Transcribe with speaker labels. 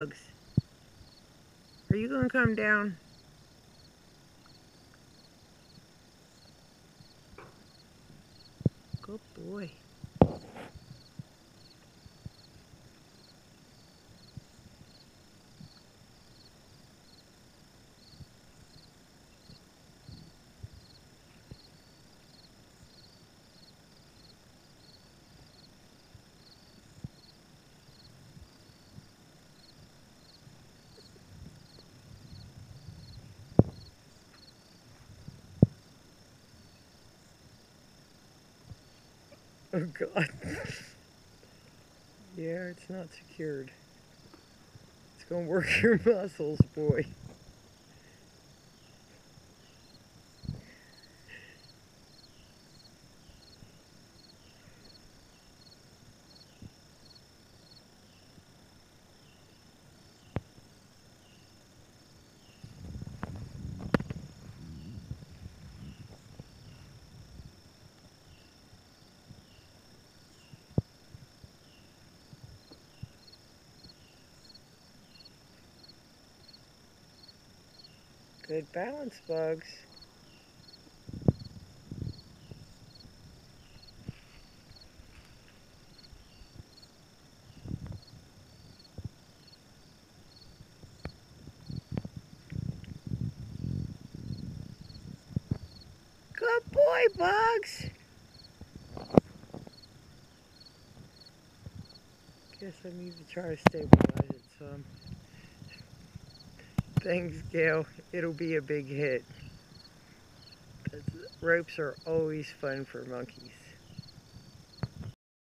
Speaker 1: bugs. Are you gonna come down? Good boy. Oh god. yeah, it's not secured. It's gonna work your muscles, boy. Good balance, bugs. Good boy, Bugs. Guess I need to try to stabilize it some. Thanks, Gail. It'll be a big hit. Ropes are always fun for monkeys.